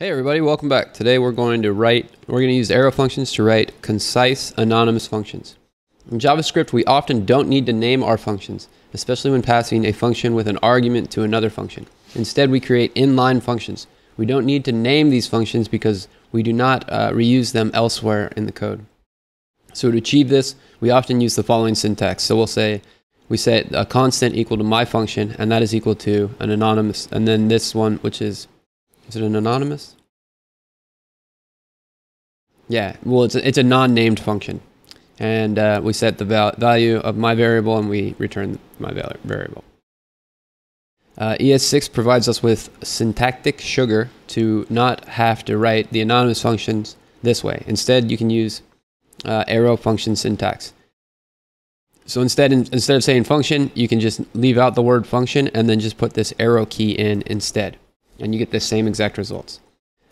Hey everybody, welcome back. Today we're going to write, we're going to use arrow functions to write concise anonymous functions. In JavaScript, we often don't need to name our functions, especially when passing a function with an argument to another function. Instead, we create inline functions. We don't need to name these functions because we do not uh, reuse them elsewhere in the code. So to achieve this, we often use the following syntax. So we'll say, we set a constant equal to my function, and that is equal to an anonymous, and then this one, which is is it an anonymous? Yeah, well, it's a, it's a non-named function. And uh, we set the val value of my variable and we return my variable. Uh, ES6 provides us with syntactic sugar to not have to write the anonymous functions this way. Instead, you can use uh, arrow function syntax. So instead, in, instead of saying function, you can just leave out the word function and then just put this arrow key in instead and you get the same exact results.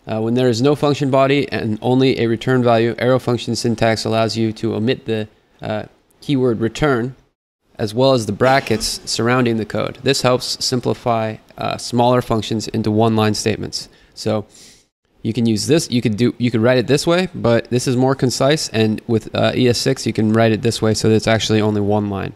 Uh, when there is no function body and only a return value, arrow function syntax allows you to omit the uh, keyword return as well as the brackets surrounding the code. This helps simplify uh, smaller functions into one-line statements. So you can use this, you could do, you could write it this way, but this is more concise. And with uh, ES6, you can write it this way so that it's actually only one line.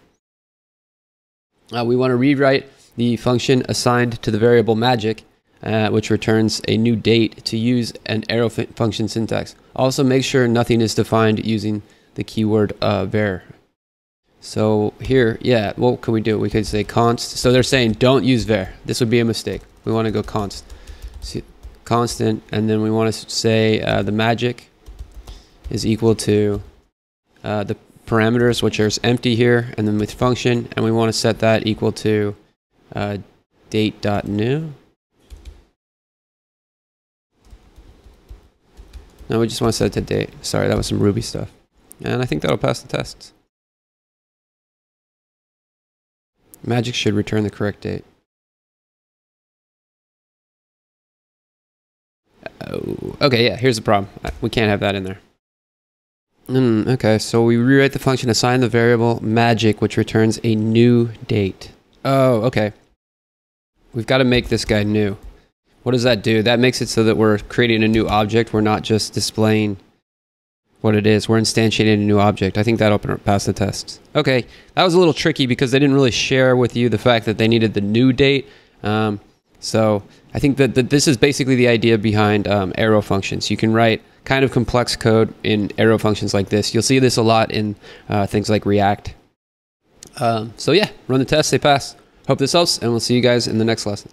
Uh, we want to rewrite the function assigned to the variable magic uh, which returns a new date to use an arrow function syntax. Also make sure nothing is defined using the keyword uh, var. So here, yeah, what can we do? We could say const. So they're saying don't use var. This would be a mistake. We want to go const. See, constant, and then we want to say uh, the magic is equal to uh, the parameters, which are empty here, and then with function, and we want to set that equal to uh, date.new. No, we just want to set it to date. Sorry, that was some Ruby stuff. And I think that'll pass the tests. Magic should return the correct date. Oh, okay, yeah, here's the problem. Uh, we can't have that in there. Mm, okay, so we rewrite the function assign the variable magic, which returns a new date. Oh, okay. We've got to make this guy new. What does that do? That makes it so that we're creating a new object. We're not just displaying what it is. We're instantiating a new object. I think that'll pass the test. Okay, that was a little tricky because they didn't really share with you the fact that they needed the new date. Um, so I think that, that this is basically the idea behind um, arrow functions. You can write kind of complex code in arrow functions like this. You'll see this a lot in uh, things like React. Um, so yeah, run the test, they pass. Hope this helps, and we'll see you guys in the next lesson.